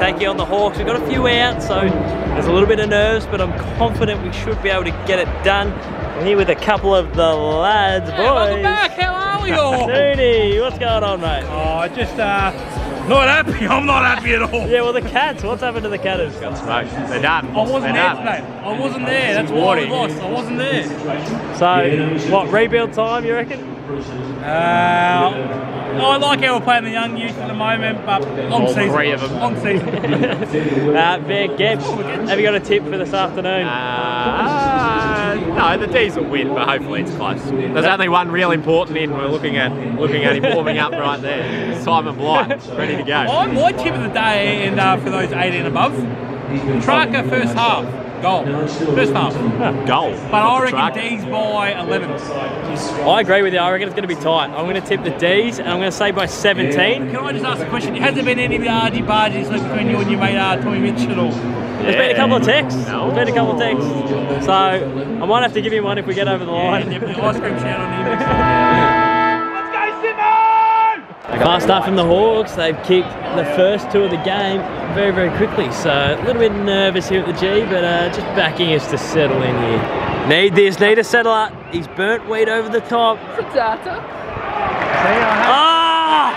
taking on the Hawks. We've got a few out, so there's a little bit of nerves, but I'm confident we should be able to get it done. I'm here with a couple of the lads, boys. welcome back. How are we all? Tooney, what's going on, mate? Oh, just uh, not happy. I'm not happy at all. Yeah, well, the cats. What's happened to the cats? Got smoked. They're done. I wasn't They're there done. today. I wasn't there. That's why I lost. I wasn't there. So, what rebuild time? You reckon? Uh, I like how we're playing the young youth at the moment, but long All season. three of them. Long season. Uh, Bear Gibbs, have you got a tip for this afternoon? Uh, no, the D's will win, but hopefully it's close. There's only one real important in. We're looking at looking at him warming up right there. Simon Blight, ready to go. I, my tip of the day, and uh, for those 18 above, Traka first half goal. First half. Goal. But I Not the reckon truck. D's by 11. I agree with you. I reckon it's going to be tight. I'm going to tip the D's, and I'm going to say by 17. Can I just ask a question? Has there been any of the argy bargies between you and your mate uh, Tommy Mitch at all? There's been a couple of texts. No. There's been a couple of texts. So I might have to give him one if we get over the Yeah, line. definitely. Ice cream shout on him. Fast start from the Hawks. They've kicked the first two of the game very, very quickly. So a little bit nervous here at the G, but uh, just backing us to settle in here. Need this, need a settler. He's burnt wheat over the top. Ah!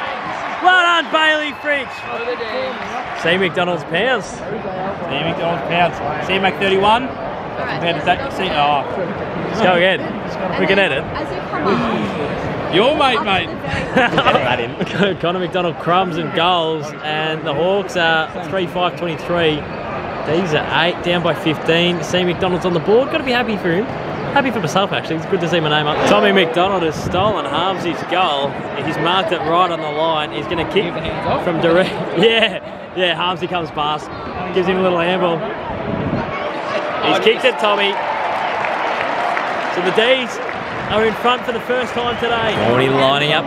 Well done, Bailey Fritsch. See MacDonald's pounds. See MacDonald's pounds. See Mac 31. Compared to that, see, oh, Let's go again. We can edit. As you come up, your mate, mate. that in. Connor MacDonald crumbs and goals, and the Hawks are 3 5 23. These are 8, down by 15. See MacDonald's on the board. Got to be happy for him. Happy for myself, actually. It's good to see my name up. Tommy McDonald has stolen Harmsy's goal. He's marked it right on the line. He's going to kick from direct. Yeah, yeah, Harmsy comes past. Gives him a little handball. He's kicked it, Tommy. So the D's are in front for the first time today. Already lining up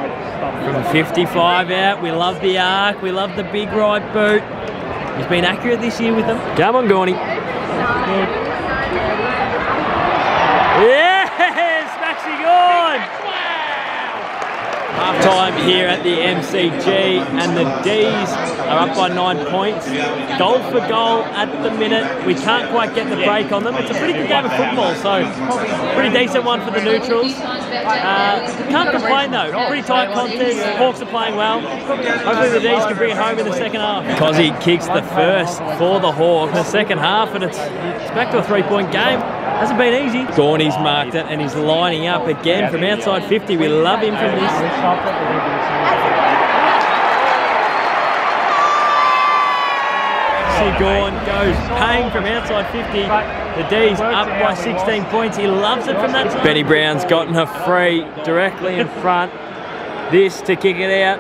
from 55 out. We love the arc. We love the big right boot. He's been accurate this year with them. Come on, Gawny. Yes, Maxi Gawn. Half time here at the MCG, and the D's are up by nine points. Goal for goal at the minute. We can't quite get the break on them. It's a pretty good game of football, so pretty decent one for the neutrals. Uh, can't complain though. Pretty tight contest. Hawks are playing well. Hopefully the D's can bring it home in the second half. Cozzy kicks the first for the Hawks in the second half, and it's, it's back to a three-point game. Hasn't been easy. Gawny's marked it and he's lining up again from outside 50. We love him from this. Gawn goes paying from outside 50. The D's up by 16 points. He loves it from that side. Benny Brown's gotten her free directly in front. This to kick it out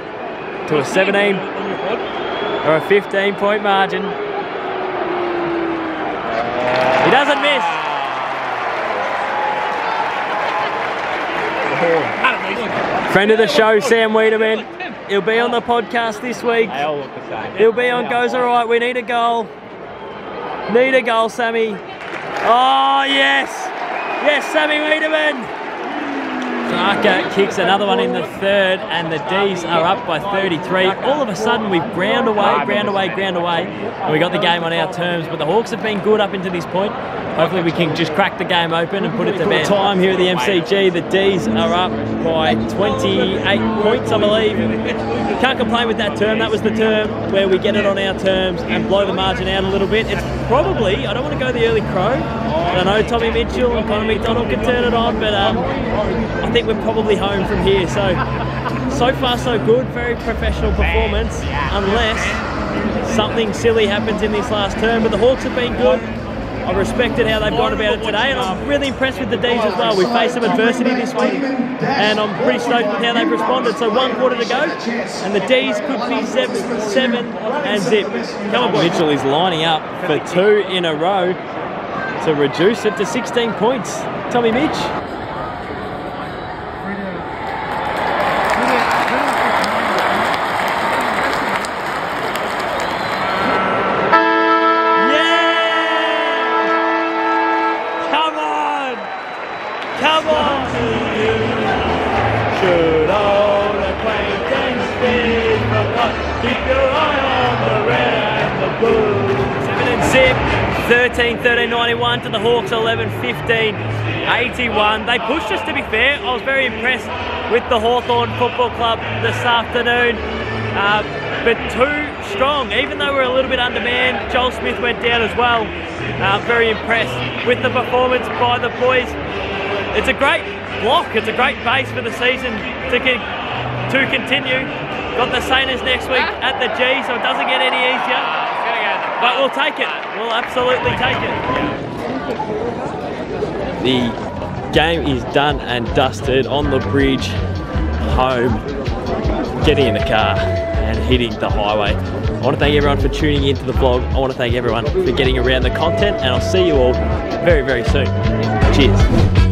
to a 17 or a 15 point margin. He doesn't miss. Friend of the show, Sam Weideman. He'll be on the podcast this week. They all look the same. He'll be on Goes Alright. We need a goal. Need a goal, Sammy. Oh, yes. Yes, Sammy Weideman. Sarka kicks another one in the third, and the D's are up by 33. All of a sudden, we've ground away, ground away, ground away, and we got the game on our terms. But the Hawks have been good up until this point. Hopefully, we can just crack the game open and put it to bed. Time here at the MCG, the D's are up by 28 points, I believe. Can't complain with that term. That was the term where we get it on our terms and blow the margin out a little bit. It's probably, I don't want to go the early crow. I know Tommy Mitchell and Connor MacDonald can turn it on, but um, think we're probably home from here. So, so far so good. Very professional performance, unless something silly happens in this last term. But the Hawks have been good. I've respected how they've gone about it today, and I'm really impressed with the D's as well. We faced some adversity this week, and I'm pretty stoked with how they've responded. So one quarter to go, and the D's could be seven, seven and zip. Come on, boys. Mitchell is lining up for two in a row to reduce it to 16 points. Tommy Mitch. Zip 13 13 91 to the Hawks 11 15 81. They pushed us to be fair. I was very impressed with the Hawthorn Football Club this afternoon. Uh, but too strong, even though we're a little bit undermanned. Joel Smith went down as well. Uh, very impressed with the performance by the boys. It's a great block, it's a great base for the season to, con to continue. Got the Sainers next week at the G, so it doesn't get any easier. But we'll take it. We'll absolutely take it. The game is done and dusted on the bridge home. Getting in the car and hitting the highway. I want to thank everyone for tuning into the vlog. I want to thank everyone for getting around the content and I'll see you all very, very soon. Cheers.